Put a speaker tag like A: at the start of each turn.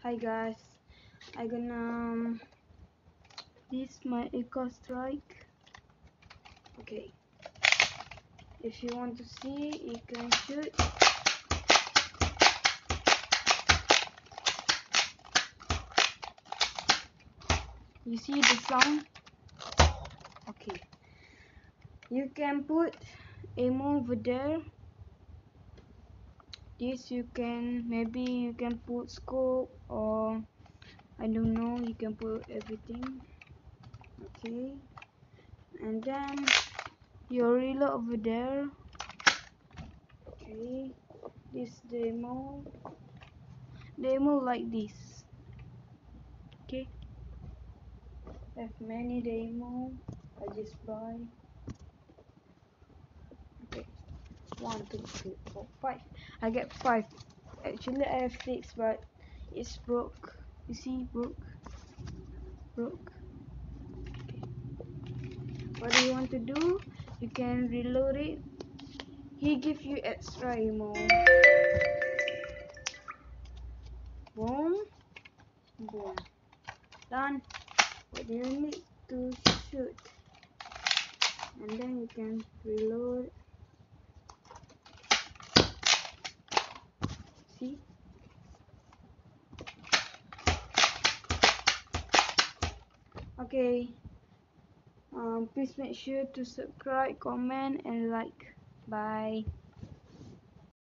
A: hi guys. I gonna um, this my AccuStrike. Okay. If you want to see you can shoot. You see the sound okay. You can put ammo over there this you can maybe you can put scope or I don't know you can put everything. Okay. And then your reload over there. Okay. This demo. Demo like this. Okay. Have many demo. I just buy okay one two three four five. I get five. Actually I have six but it's broke. You see broke. Broke. Okay. what do you want to do? You can reload it. He give you extra ammo. Boom. Boom. Done. But you need to shoot? And then you can reload see okay um, please make sure to subscribe comment and like. Bye